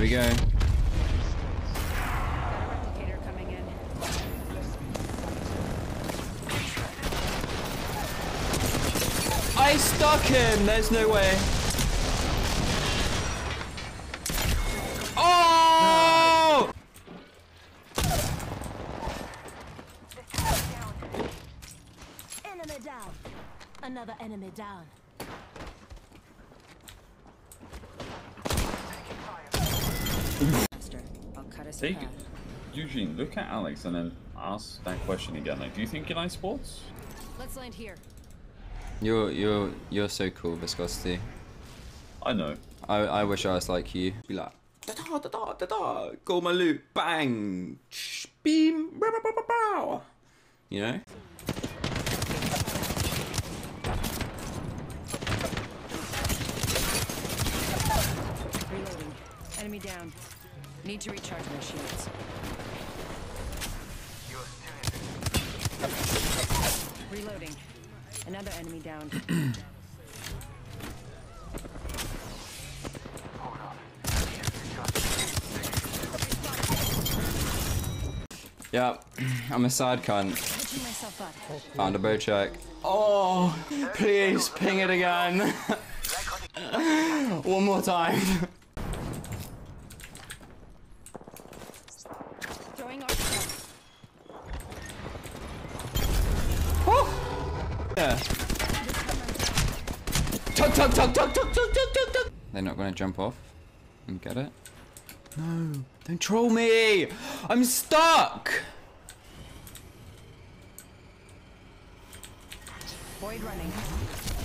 There we go. Got a replicator coming in. I stuck him. There's no way. Oh! Enemy down. Another enemy down. Take. Eugene, look at Alex and then ask that question again. Like, do you think you like sports? Let's land here. You're you're you're so cool, viscosity. I know. I I wish I was like you. Be like da da da da da da. Go my loot. Bang. Sh- Beam. You know. Enemy down. Need to recharge my shields. Reloading. Another enemy down. Yeah. I'm a sad cunt. Pitching myself up. Found a Bocek. Oh, please ping it again. One more time. They're not going to jump off and get it. No, don't troll me. I'm stuck. Running.